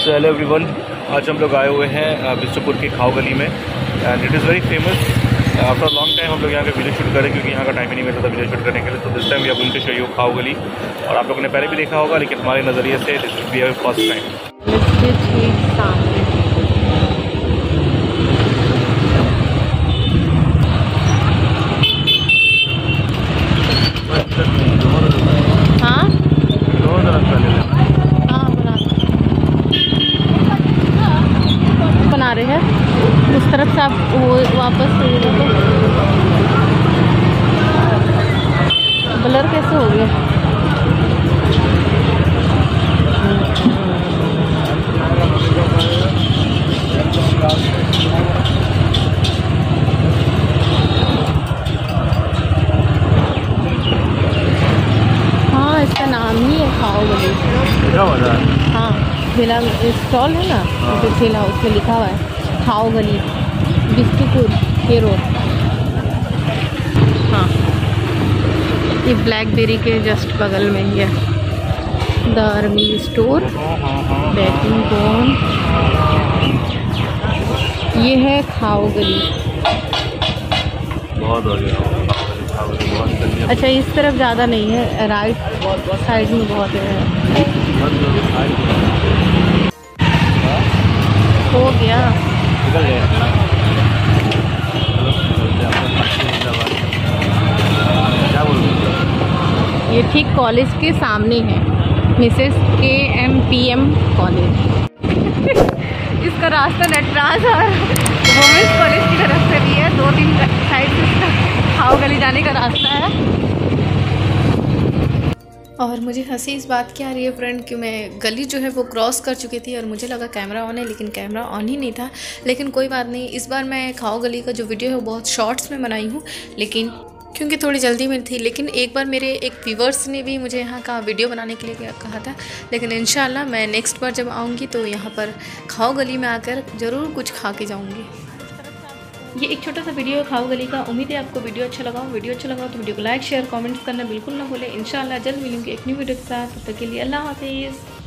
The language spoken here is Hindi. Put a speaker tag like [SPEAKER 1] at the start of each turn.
[SPEAKER 1] सो हेलो एवरीवन आज हम लोग आए हुए हैं बिस्टुपुर की खाओ गली में। And it is very famous after long time हम लोग यहाँ पे वीडियो शूट करें, क्योंकि यहाँ का टाइम ही नहीं मिलता था वीडियो शूट करने के लिए। तो this time we are going to show you Khao Gali. और आप लोगों ने पहले भी देखा होगा, लेकिन हमारे नज़रिए से दिस बी फ़र्स्ट टाइम
[SPEAKER 2] तरफ़ से आप वो वापस ब्लर कैसे हो गया? हाँ इसका नाम ही है खाओ गली हाँ। ठेला स्टॉल है ना? जो ठेला उसमें लिखा हुआ है खाओ गली बिस्टुपुर के रोड हाँ। ये ब्लैकबेरी के जस्ट बगल में ही है। द आर्मी स्टोर बैकिंग कौन ये है खाओ गली।
[SPEAKER 1] बहुत हो गया
[SPEAKER 2] अच्छा इस तरफ़ ज़्यादा नहीं है राइट साइड में बहुत है। हो गया निकल गया ये ठीक कॉलेज के सामने है। मिसेस के एम पी एम कॉलेज इसका रास्ता नटराज और वुमेंस कॉलेज की तरफ़ से भी है। दो तीन साइड से इसका हाव गली जाने का रास्ता है। और मुझे हँसी इस बात की आ रही है फ्रेंड कि मैं गली जो है वो क्रॉस कर चुकी थी और मुझे लगा कैमरा ऑन है, लेकिन कैमरा ऑन ही नहीं था। लेकिन कोई बात नहीं, इस बार मैं खाओ गली का जो वीडियो है वो बहुत शॉर्ट्स में बनाई हूँ, लेकिन क्योंकि थोड़ी जल्दी में थी, लेकिन एक बार मेरे एक व्यूवर्स ने भी मुझे यहाँ का वीडियो बनाने के लिए कहा था। लेकिन इन मैं नेक्स्ट बार जब आऊँगी तो यहाँ पर खाओ गली में आकर ज़रूर कुछ खा के जाऊँगी। ये एक छोटा सा वीडियो खाओ गली का। उम्मीद है आपको वीडियो अच्छा लगा वीडियो अच्छा लगा तो वीडियो को लाइक शेयर कमेंट्स करना बिल्कुल ना भूलें। इंशाल्लाह जल्द मिलूँगी एक न्यू वीडियो के साथ। तब तक के लिए अल्लाह हाफिज़।